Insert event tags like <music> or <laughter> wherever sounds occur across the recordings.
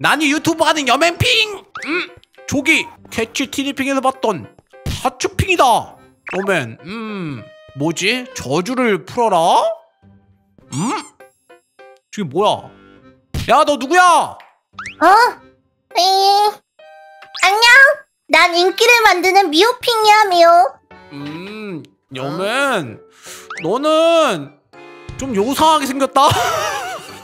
난이 유튜브 하는 여맨핑! 음, 저기 캐치 티니핑에서 봤던 하츄핑이다. 여맨, 음, 뭐지? 저주를 풀어라? 음? 저게 뭐야? 야, 너 누구야? 어? 에이. 안녕. 난 인기를 만드는 미호핑이야, 미호. 음, 여맨, 너는 좀 요상하게 생겼다. <laughs>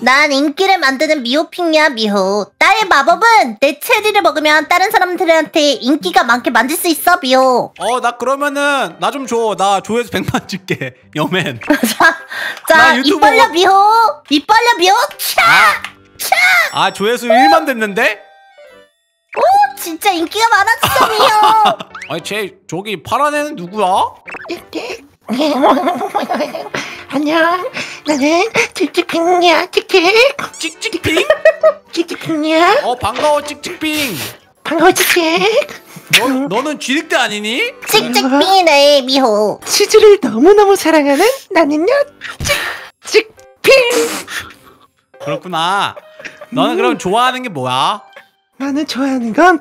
난 인기를 만드는 미호핑이야, 미호. 나의 마법은 내 체리를 먹으면 다른 사람들한테 인기가 많게 만들 수 있어, 미호. 어, 나 그러면은 나 좀 줘. 나 조회수 100만 찍게. <laughs> 여맨. 자, 유튜브 입 벌려, 먹- 미호. 입 벌려, 미호. 차! 아, 조회수 1만 됐는데? 오, 진짜 인기가 많아졌어, 미호. <laughs> 아니, 쟤 저기 파란 애는 누구야? <laughs> 안녕. 나는 칙칙핑이야. 칙칙. 찍찍핑? 칙칙핑이야. 어, 반가워, 찍찍핑. 반가워 칙칙. 너, 너는 쥐늑대 아니니? 칙칙핑이네, 미호. 치즈를 너무너무 사랑하는 나는요. 칙칙핑. 그렇구나. 너는 그럼 좋아하는 게 뭐야? 나는 좋아하는 건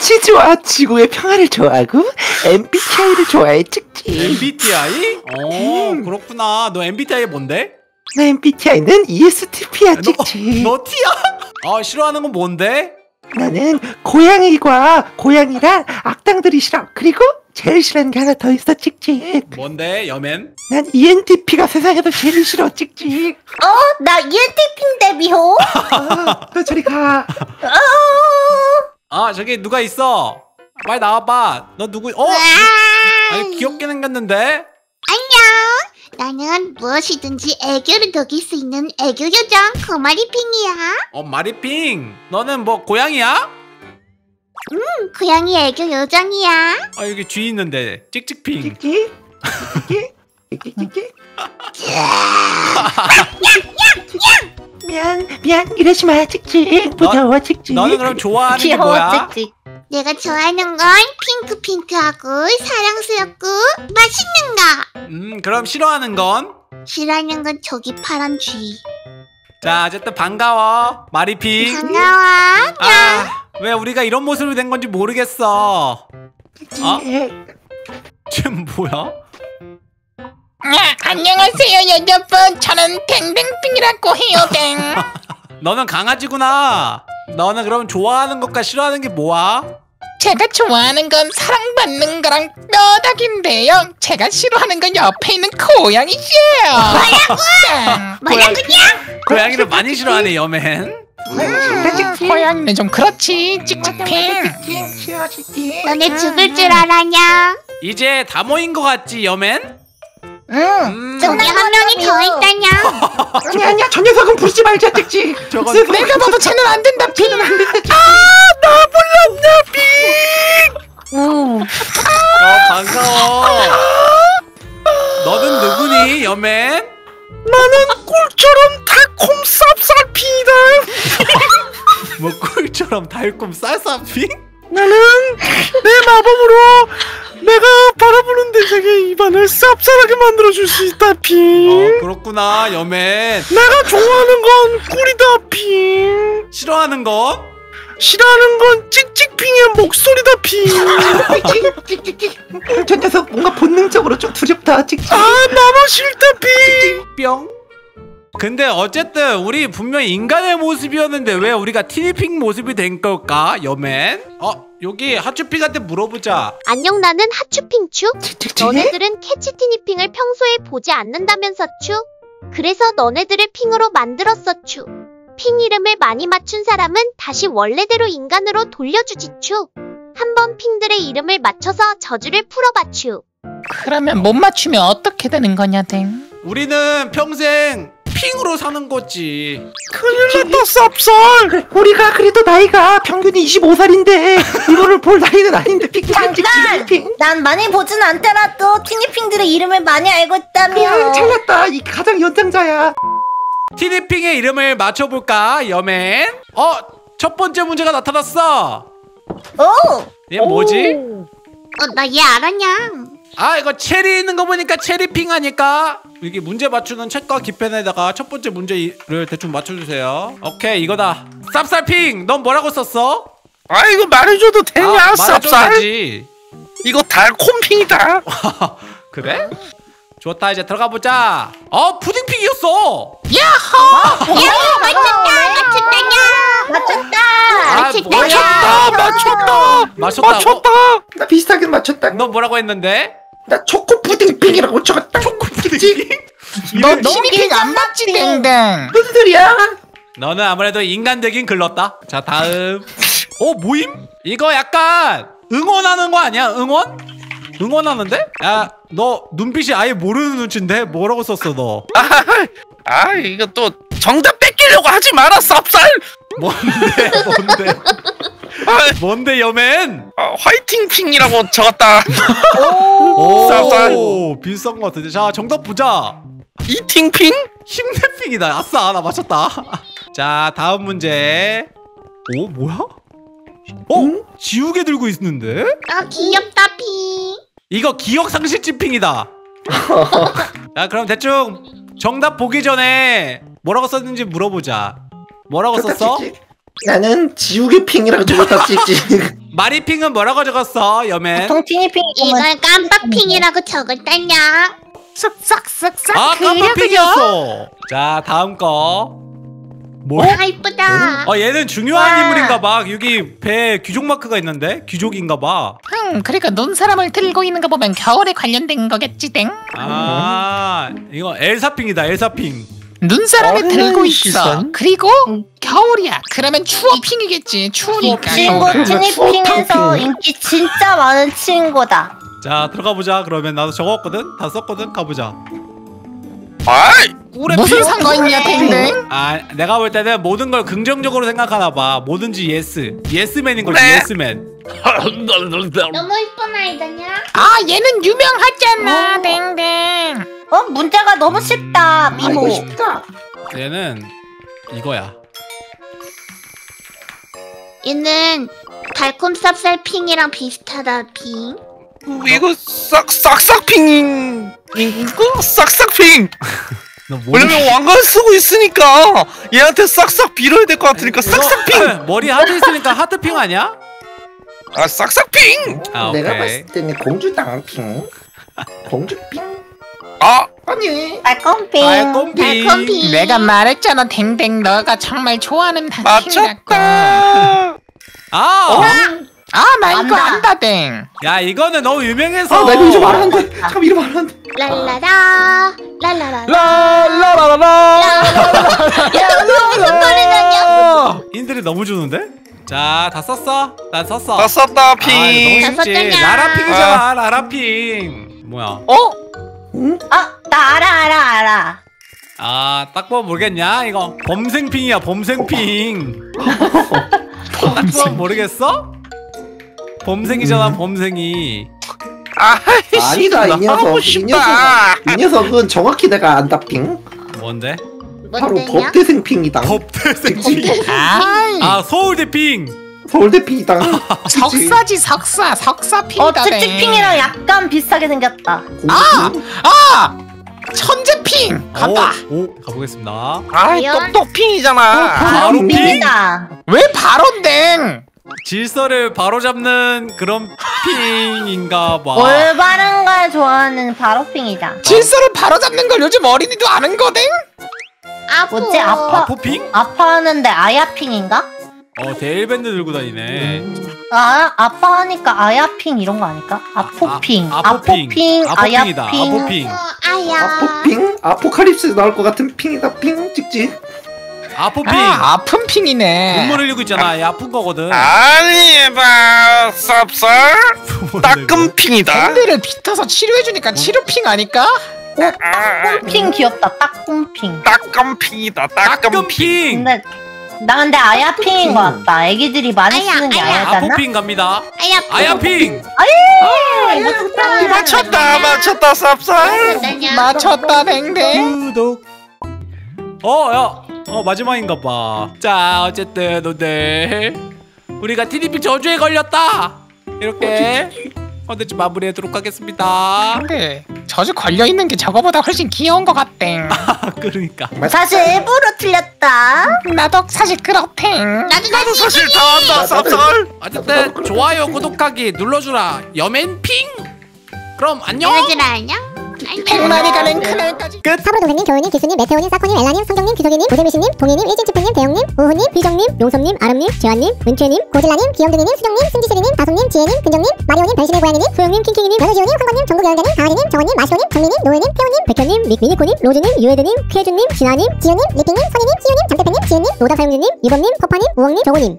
치즈와 지구의 평화를 좋아하고 MBTI를 좋아해. 칙칙. MBTI? 어, 그렇구나. 너 MBTI 뭔데? 나 MBTI는 ESTP야. 너, 칙칙. <laughs> 너 T야? 아, 싫어하는 건 뭔데? 나는 고양이과 고양이란 악당들이 싫어. 그리고 제일 싫어하는 게 하나 더 있어. 칙칙. 뭔데, 여맨? 난 ENTP가 세상에서 제일 싫어. 칙칙. 어, 나 ENTP인데, 미호. 아, 너 저리 가. 어. 아, 저기 누가 있어? 빨리 나와봐. 너 누구, 어? 아니, 귀엽게 생겼는데? 나는 무엇이든지 애교를 녹일 수 있는 애교 요정 고마리핑이야. 어, 마리핑. 너는 뭐, 고양이야? 고양이 애교 요정이야. 아, 여기 쥐 있는데. 찍찍핑. 찍찍. 찍찍. 찍찍. <laughs> <laughs> 미안, 미안, 이러지 마, 찍찍. 무서워, 찍찍. 너는 그럼 좋아하는 게 귀여워, 뭐야? 찍찍. 내가 좋아하는 건 핑크핑크하고 사랑스럽고 맛있는 거. 음, 그럼 싫어하는 건? 싫어하는 건 저기 파란 쥐. 자, 어쨌든 반가워. 마리핑. 반가워. 아, 왜 우리가 이런 모습이 된 건지 모르겠어. 찍찍. 지금 뭐야? 아, 안녕하세요 여러분 저는 댕댕핑이라고 해요 댕 <laughs> 너는 강아지구나. 너는 그럼 좋아하는 것과 싫어하는 게 뭐야? 제가 좋아하는 건 사랑받는 거랑 뼈다귀인데요 제가 싫어하는 건 옆에 있는 고양이예요 뭐라고? 뭐라고냐? 고양이를 많이 싫어하네, 여맨. 찍찍. 고양이는 좀 그렇지 찍찍핑 찍찍. 싫어, 찍찍. 너네 죽을 줄 알았냐? 이제 다 모인 것 같지, 여맨? 응 음, 저기 한 명이 더 있다냐? <laughs> 아니, 아니야, 저 녀석은 부르지 말자, 찍찍. 저건 내가 봐도 쟤는 안 된다 핑 쟤는 안 된다, 찍찍. 우. 어, 반가워. 너는 누구니, 여맨? 나는 꿀처럼 달콤 쌉쌀핑이다. 뭐 꿀처럼 달콤 쌀쌀핑? 나는 내 마법으로 입안을 쌉쌀하게 만들어줄 수 있다, 핑. 어, 그렇구나, 여맨. 내가 좋아하는 건 꿀이다, 핑. 싫어하는 건? 싫어하는 건 찍찍핑의 목소리다, 핑. 찍찍찍찍. <laughs> 저 녀석 뭔가 본능적으로 좀 두렵다, 찍찍. 아, 나만 싫다, 핑. 뿅. 근데 어쨌든 우리 분명 인간의 모습이었는데 왜 우리가 티니핑 모습이 된 걸까, 여맨? 어, 여기 하츄핑한테 물어보자. 안녕 나는 하츄핑추. 너네들은 캐치티니핑을 평소에 보지 않는다면서 추? 그래서 너네들을 핑으로 만들었어 추. 핑 이름을 많이 맞춘 사람은 다시 원래대로 인간으로 돌려주지 추. 한번 핑들의 이름을 맞춰서 저주를 풀어봐 추. 그러면 못 맞추면 어떻게 되는 거냐 댕 우리는 평생 핑으로 사는 거지. 큰일 났다, 쌉쌀. 우리가 그래도 나이가 평균이 25살인데 이거를 볼 나이는 아닌데 핑 잠깐! 핑. 난 많이 보진 않더라도 티니핑들의 이름을 많이 알고 있다며. 야, 잘났다. 이 가장 연장자야. 티니핑의 이름을 맞춰볼까, 여맨? 어, 첫 번째 문제가 나타났어. 오! 얘 뭐지? 어 나 얘 알았냐? 아 이거 체리 있는 거 보니까 체리핑 아닐까? 이게 문제 맞추는 책과 기펜에다가 첫 번째 문제를 대충 맞춰주세요. 오케이 이거다. 쌉쌀핑! 넌 뭐라고 썼어? 아 이거 말해줘도 되냐 아, 말해줘도 쌉쌀? 이거 달콤핑이다. <laughs> 그래? 좋다 이제 들어가 보자. 어 푸딩핑이었어. 맞췄다. 아, 뭐야. 맞췄다 맞췄다. 맞췄다고? 맞췄다. 나 비슷하게 맞췄다. 너 뭐라고 했는데? 나 초코 푸딩핑이라고 적었다 초코 푸딩핑 너 티니핑 안 맞지 긴 댕댕 무슨 소리야 너는 아무래도 인간 되긴 글렀다 자 다음 어 모임? 이거 약간 응원하는 거 아니야 응원? 응원하는데? 야 너 눈빛이 아예 모르는 눈치인데? 뭐라고 썼어 너? 아, 아 이거 또 정답 뺏기려고 하지 마라 쌉쌀 뭔데 <laughs> 뭔데 아, 뭔데 여맨? 아, 화이팅 핑이라고 적었다 오 쌉쌀. 비슷한 거 같은데 자 정답 보자 이팅 핑 힘내 핑이다 아싸 나 맞췄다 자 다음 문제 오 뭐야? 어? 지우개 들고 있는데? 아 귀엽다 핑. 이거 기억 상실증 핑이다 <laughs> 자 그럼 대충 정답 보기 전에 뭐라고 썼는지 물어보자 뭐라고 썼어? 나는 지우개 핑이라고 적었다 찍지. <laughs> 마리핑은 뭐라고 적었어 여맨? 보통 티니핑 이걸 깜빡 핑이라고 적었다냐. 쓱싹쓱싹 아 그려 깜빡핑이었어. 자 다음 거. 뭐? 아 이쁘다. 어 얘는 중요한 인물인가 봐. 여기 배에 귀족 마크가 있는데? 귀족인가 봐. 음 그러니까 눈사람을 들고 있는 거 보면 겨울에 관련된 거겠지 댕아 이거 엘사핑이다 엘사핑 어른의 들고 있어? 그리고 겨울이야. 그러면 추워핑이겠지 추우니까. 친구 티니핑에서. 인기 진짜 많은 친구다. 자 들어가 보자. 그러면 나도 적었거든? 다 썼거든? 가보자. 아이? 무슨 상관이냐 댕댕 아 내가 볼 때는 모든 걸 긍정적으로 생각하나 봐. 뭐든지 예스 예스맨인 거지 그래. 예스맨. 너무 이쁜 아이다냐. 아 얘는 유명하잖아. 댕댕 어? 문제가 너무 쉽다 미모. 알고 싶다. 얘는 이거야. 얘는 달콤 쌉쌀 핑이랑 비슷하다 핑. 이거 싹 싹싹핑인 이거? 싹싹핑. 너 왜냐면 왕관 쓰고 있으니까 얘한테 싹싹 빌어야 될 것 같으니까 싹싹핑. 머리 하트 있으니까 하트핑 아니야? 아 싹싹핑. 아 내가 오케이. 봤을 때는 공주당핑. 공주핑 아 아니. 달콤핑. 달콤핑. 달콤 핑. 내가 말했잖아 댕댕. 너가 정말 좋아하는 맞췄다. 아! 아나 이거 안다. 안다 댕. 야 이거는 너무 유명해서. 아나 이거 이름 알았는데. 잠깐 이름 알았는데. 랄라라. 랄라라. 라라라라 야 무슨 노래냐냐? 인들이 너무 주는데? 자다 썼어? 난 썼어. 다 썼다 아, 핑 이거 너무 쉽지? 라라핑이잖아 라라핑. 뭐야? 어? 아 나 알아 알아 알아. 아 딱 보면 모르겠냐 이거 범생핑이야 범생핑 딱 보면 모르겠어? 범생이잖아 범생이 아이씨 아니다, 이 녀석. 이 싶다 이 녀석은 정확히 내가 안다 핑. 뭔데? 바로 뭔데냐? 법대생 핑이다. 법대생핑 아 서울대핑 서울대 핑이다. <laughs> 석사지 석사 석사 어 핑이다 댕 찝찝핑이랑 약간 비슷하게 생겼다. 아! 아! 천재 핑 간다 오, 오 가보겠습니다 아이 과연? 똑똑핑이잖아 바로 핑? 핑이다. 왜 바로댕 질서를 바로잡는 그런 핑인가 봐 올바른 걸 좋아하는 바로 핑이다. 질서를 바로잡는 걸 요즘 어린이도 아는 거댕? 아프. 뭐지 아파 아포핑? 아파하는데 아야핑인가? 어 데일밴드 들고 다니네 아 아파하니까 아야핑 이런 거 아닐까? 아포핑, 아, 아포핑. 아포핑, 아포핑이다, 아야핑. 아포핑. 어, 아야. 아포핑? 아포칼립스에 나올 것 같은 핑이다 핑 찍지. 아포핑 아 아픈 핑이네 눈물 흘리고 있잖아 얘 아픈 거거든 아니 에바 쌉쌀 따끔핑이다 밴드를 빗어서 치료해주니까 치료핑 아닐까? 핑 귀엽다. 딱꿈핑. 따끔핑이다 따끔핑 따끔핑 근데 나 근데 아야핑인 것 같다. 애기들이 많이 아야, 쓰는 게 아야. 아야 잖아. 아포핑 갑니다. 아야. 아야핑. 아, 맞췄다. 맞췄다 쌉쌀 뭐냐? 맞췄다 댕댕. 구독. 어야. 어 마지막인가 봐자 어쨌든 오늘 우리가 TDP 저주에 걸렸다. 이렇게 컨텐츠 마무리하도록 하겠습니다. 근데 저주 걸려있는 게 저거보다 훨씬 귀여운 것 같대 아, <laughs> 그러니까. 사실 일부러 틀렸다. 나도 사실 그렇대 나도 사실 다 한다 쌉쌀 <laughs> 어쨌든 좋아요 구독하기 눌러주라 여맨핑. 그럼 안녕. 안녕. 백만이 가는 그날까지. 사부로 동생님, 조은님, 기수님, 메테오님, 사코님, 엘라님, 성경님, 기석이님, 오세미씨님, 동희님, 일진치프님, 대영님, 우후님, 비정님, 용섭님, 아름님, 재환님, 은채님, 고질라님, 귀염둥이님, 수정님, 승지슬이님, 다솜님, 지혜님, 근정님, 마리오님, 별신의 고양이님, 소영님, 킹킹이님, 연우지호님, 황건님, 전국여행자님, 강아지님, 정원님, 마시오님, 정민님, 노예님, 태호님, 백현님, 미, 미니코님, 로즈님, 유에드님, 쾌준님, 진아님, 지효님, 리핑님, 선희님, 시우님, 장대표님, 지은님, 노다사용주님, 유범님, 퍼파님, 우엉님, 정호님